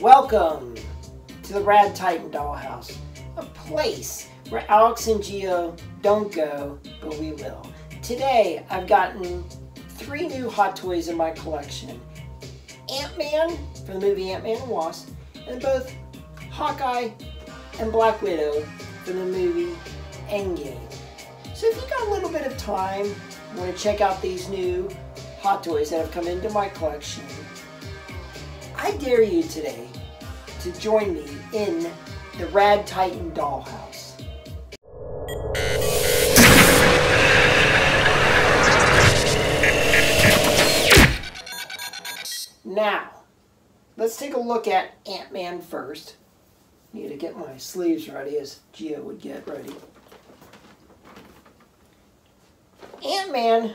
Welcome to the Radd Titan Dollhouse, a place where Alex and Geo don't go, but we will. Today, I've gotten three new Hot Toys in my collection. Ant-Man from the movie Ant-Man and Wasp, and both Hawkeye and Black Widow from the movie Endgame. So if you got a little bit of time, want to check out these new Hot Toys that have come into my collection, I dare you today to join me in the Radd Titan Dollhouse. Now, let's take a look at Ant-Man first. Need to get my sleeves ready as Geo would get ready. Ant-Man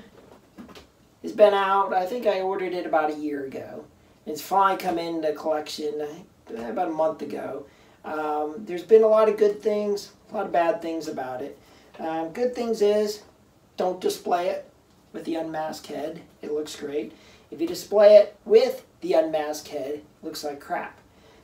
has been out, I think I ordered it about a year ago. It's finally come into collection about a month ago. Um, there's been a lot of good things, a lot of bad things about it. Um, good things is, don't display it with the unmasked head. It looks great. If you display it with the unmasked head, looks like crap.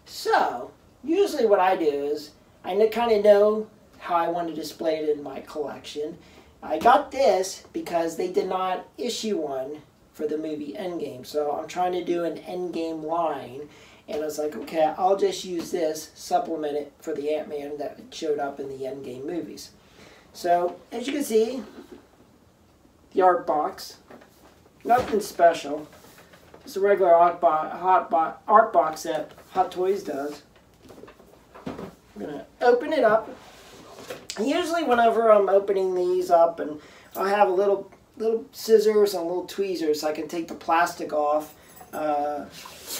So, usually what I do is, I kind of know how I want to display it in my collection. I got this because they did not issue one for the movie Endgame. So I'm trying to do an Endgame line. And I was like, okay, I'll just use this, supplement it for the Ant-Man that showed up in the Endgame movies. So, as you can see, the art box, nothing special. Just a regular art, bo hot bo art box that Hot Toys does. I'm going to open it up. Usually whenever I'm opening these up and I'll have a little little scissors and a little tweezers so I can take the plastic off uh,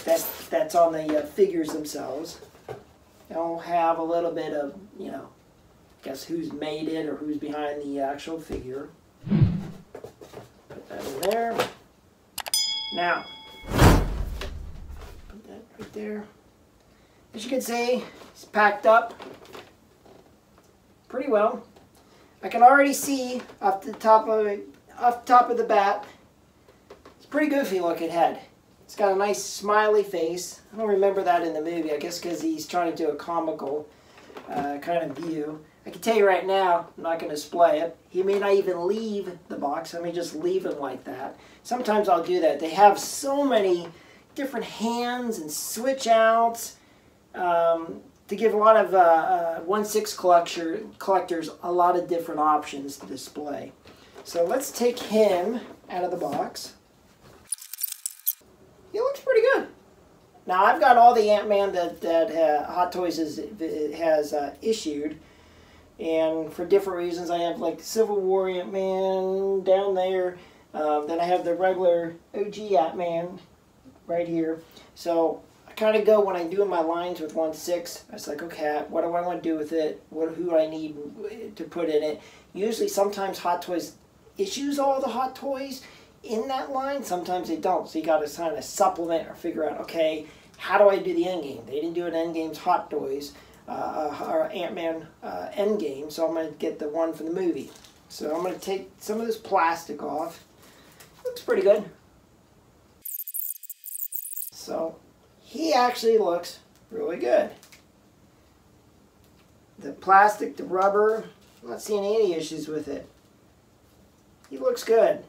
that, that's on the uh, figures themselves. I'll have a little bit of, you know, guess who's made it or who's behind the actual figure. Put that in there. Now, put that right there. As you can see, it's packed up pretty well. I can already see off the top of it, off the top of the bat, it's pretty goofy looking head. It's got a nice smiley face. I don't remember that in the movie. I guess because he's trying to do a comical uh, kind of view. I can tell you right now, I'm not going to display it. He may not even leave the box. I may just leave him like that. Sometimes I'll do that. They have so many different hands and switch outs. Um, to give a lot of uh, uh, 1-6 collector, collectors a lot of different options to display. So let's take him out of the box. He looks pretty good. Now I've got all the Ant-Man that, that uh, Hot Toys has, has uh, issued. And for different reasons, I have like Civil War Ant-Man down there. Um, then I have the regular OG Ant-Man right here. So I kind of go when I'm doing my lines with 1-6. I was like, okay, what do I want to do with it? What, who do I need to put in it? Usually, sometimes Hot Toys issues all the Hot Toys in that line. Sometimes they don't. So you got to kind of supplement or figure out, okay, how do I do the end game? They didn't do an end game's Hot Toys uh, or Ant-Man uh, end game, so I'm going to get the one from the movie. So I'm going to take some of this plastic off. Looks pretty good. So he actually looks really good. The plastic, the rubber, I'm not seeing any issues with it. He looks good.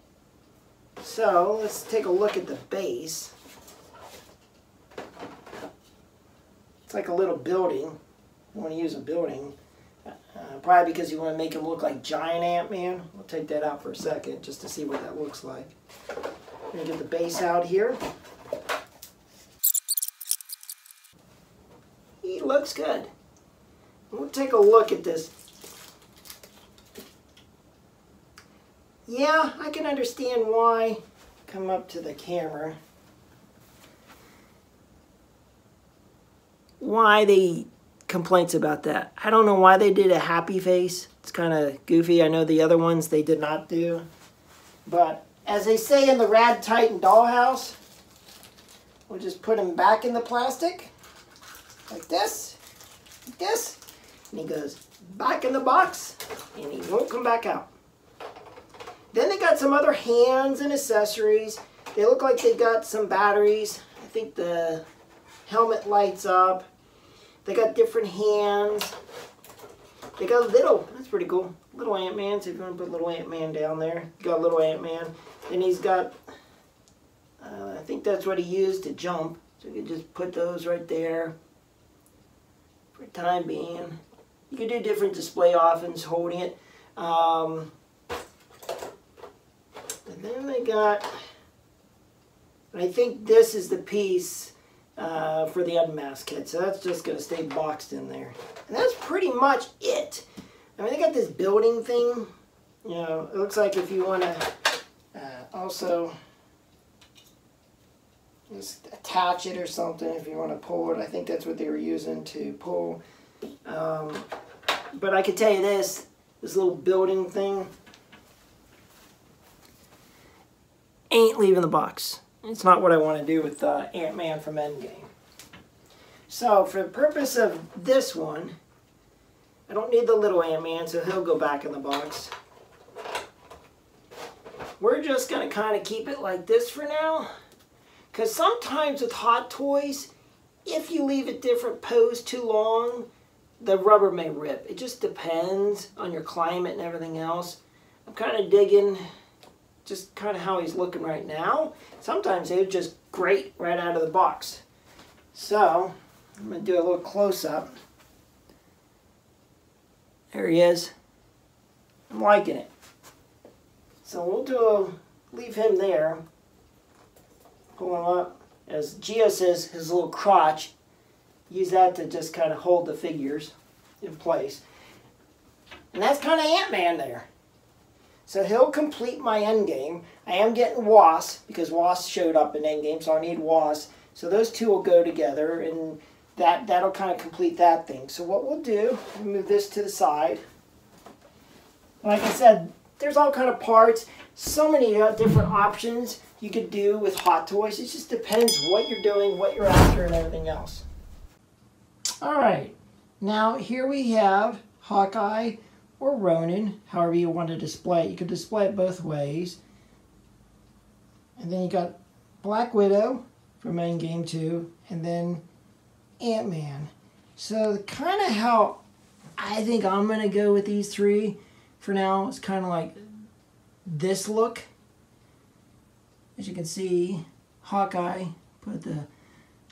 So let's take a look at the base. It's like a little building. You want to use a building. Uh, probably because you want to make him look like giant Ant-Man. We'll take that out for a second just to see what that looks like. I'm going to get the base out here. He looks good. We'll take a look at this. Yeah, I can understand why. Come up to the camera. Why the complaints about that. I don't know why they did a happy face. It's kind of goofy. I know the other ones they did not do. But as they say in the Radd Titan dollhouse, we'll just put him back in the plastic like this, like this, and he goes back in the box, and he won't come back out. Then they got some other hands and accessories. They look like they got some batteries. I think the helmet lights up. They got different hands. They got little, that's pretty cool. Little Ant-Man, so if you want to put little Ant-Man down there. You got little Ant-Man. Then he's got, uh, I think that's what he used to jump. So you can just put those right there for time being. You can do different display offense holding it. Um, and then they got, I think this is the piece uh, for the unmask kit. So that's just going to stay boxed in there. And that's pretty much it. I mean, they got this building thing. You know, it looks like if you want to uh, also just attach it or something if you want to pull it. I think that's what they were using to pull. Um, but I can tell you this, this little building thing ain't leaving the box. It's not what I want to do with uh, Ant-Man from Endgame. So for the purpose of this one, I don't need the little Ant-Man, so he'll go back in the box. We're just going to kind of keep it like this for now. Because sometimes with Hot Toys, if you leave a different pose too long, the rubber may rip. It just depends on your climate and everything else. I'm kind of digging just kind of how he's looking right now. Sometimes they're just great right out of the box. So, I'm going to do a little close-up. There he is. I'm liking it. So we'll do a, leave him there. Pull him up. As Geo says, his little crotch, use that to just kind of hold the figures in place. And that's kind of Ant-Man there. So he'll complete my endgame. I am getting Wasp because Wasp showed up in endgame, so I need Wasp. So those two will go together, and that, that'll kind of complete that thing. So what we'll do, move this to the side. Like I said, there's all kind of parts, so many uh, different options you could do with Hot Toys. It just depends what you're doing, what you're after, and everything else. All right, now here we have Hawkeye or Ronin, however you want to display it. You could display it both ways. And then you got Black Widow from Endgame 2, and then Ant-Man. So kind of how I think I'm going to go with these three for now is kind of like this look. As you can see, Hawkeye put the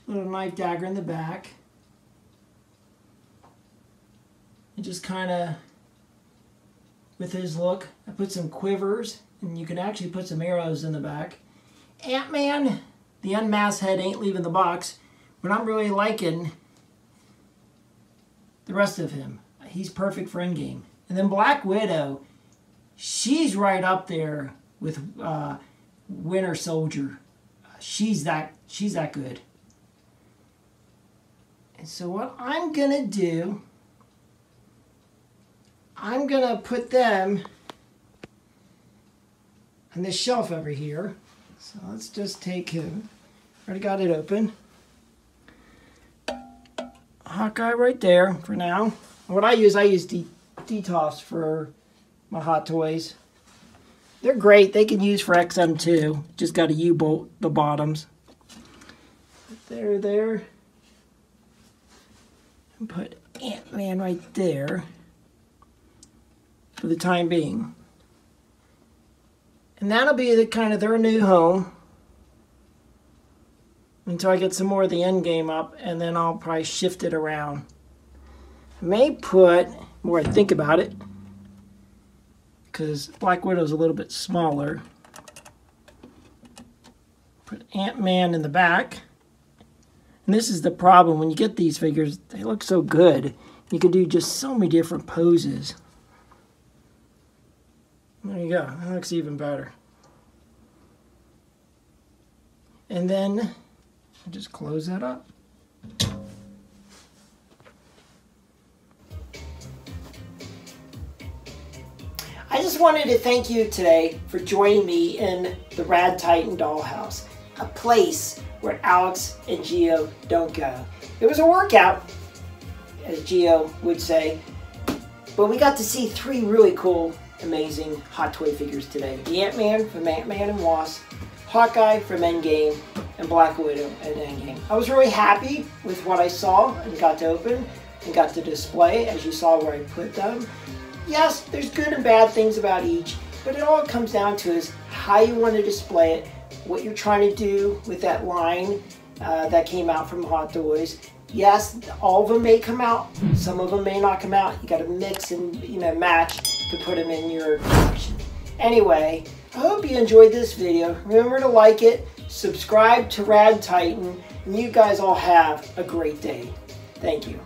little knife dagger in the back. And just kind of with his look. I put some quivers, and you can actually put some arrows in the back. Ant-Man, the unmasked head ain't leaving the box, but I'm really liking the rest of him. He's perfect for Endgame. And then Black Widow, she's right up there with uh, Winter Soldier. She's that she's that good. And so what I'm gonna do I'm going to put them on this shelf over here. So let's just take him. Already got it open. Hawkeye right there for now. What I use, I use D for my Hot Toys. They're great. They can use for XM2. Just got to U-bolt the bottoms. There, there. And put Ant-Man right there for the time being. And that'll be the kind of their new home until I get some more of the end game up and then I'll probably shift it around. I may put, more I think about it, because Black Widow's a little bit smaller. Put Ant-Man in the back. And this is the problem, when you get these figures, they look so good. You can do just so many different poses. There you go. That looks even better. And then just close that up. I just wanted to thank you today for joining me in the Radd Titan Dollhouse, a place where Alex and Geo don't go. It was a workout, as Geo would say, but we got to see three really cool amazing Hot Toy figures today. The Ant-Man from Ant-Man and Wasp, Hawkeye from Endgame, and Black Widow and Endgame. I was really happy with what I saw and got to open and got to display, as you saw where I put them. Yes, there's good and bad things about each, but it all comes down to is how you want to display it, what you're trying to do with that line uh, that came out from Hot Toys. Yes, all of them may come out, some of them may not come out. You got to mix and you know match to put them in your collection. Anyway, I hope you enjoyed this video. Remember to like it, subscribe to Radd Titan, and you guys all have a great day. Thank you.